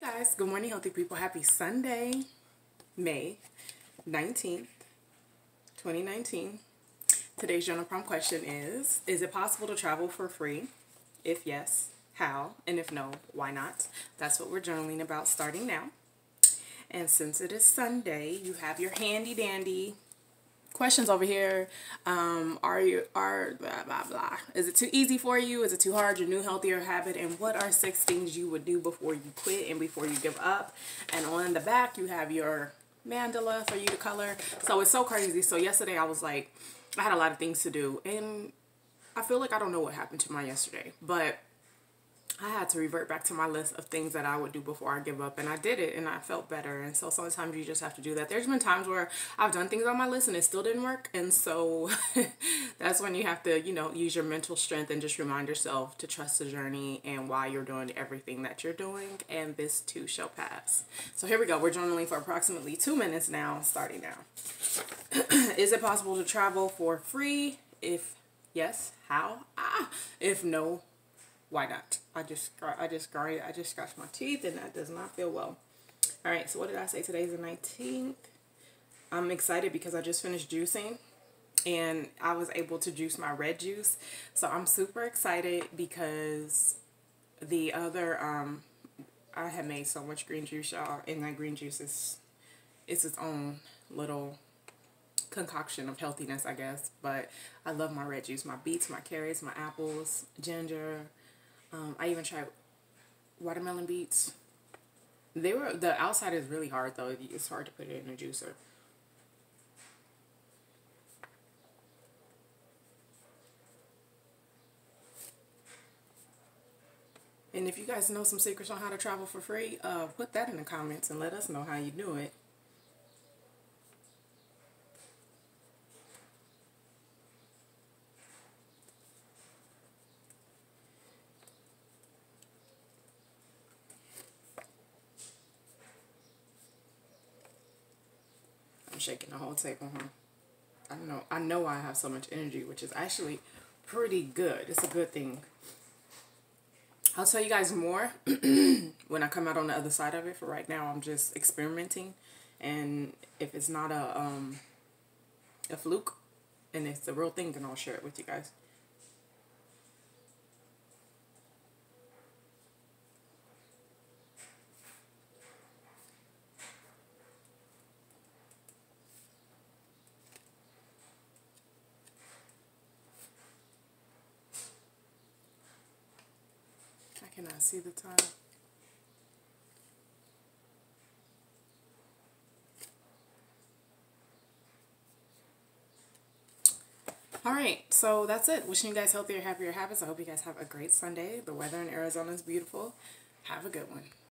guys. Good morning healthy people. Happy sunday may 19th 2019 today's journal prompt question is is it possible to travel for free? If yes how? And if no why not? That's what we're journaling about starting now. And since it is sunday you have your handy dandy questions over here. Um, are you are blah blah blah? Is it too easy for you? Is it too hard? Your new healthier habit, and what are six things you would do before you quit and before you give up? And on the back you have your mandala for you to color. So it's so crazy. So yesterday I was like, I had a lot of things to do, and I feel like I don't know what happened to my yesterday, but I had to revert back to my list of things that I would do before I give up and I did it and I felt better and so sometimes you just have to do that. There's been times where I've done things on my list and it still didn't work and so that's when you have to, you know, use your mental strength and just remind yourself to trust the journey and why you're doing everything that you're doing and this too shall pass. So here we go. We're journaling for approximately two minutes now, starting now. Is it possible to travel for free? If yes, how? Ah, if no, why not? I just I just I just scratched my teeth and that does not feel well. All right, so what did I say? Today's the 19th. I'm excited because I just finished juicing and I was able to juice my red juice. So I'm super excited because the other um I had made so much green juice y'all and that green juice is it's its own little concoction of healthiness I guess but I love my red juice my beets my carrots my apples ginger um, I even tried watermelon beets. They were the outside is really hard though. It's hard to put it in a juicer. And if you guys know some secrets on how to travel for free, uh, put that in the comments and let us know how you do it. Shaking the whole table, huh? I know I know I have so much energy, which is actually pretty good. It's a good thing. I'll tell you guys more when I come out on the other side of it. For right now, I'm just experimenting, and if it's not a um a fluke, and it's a real thing, then I'll share it with you guys. Can I see the time? All right, so that's it. Wishing you guys healthier, happier habits. I hope you guys have a great Sunday. The weather in Arizona is beautiful. Have a good one.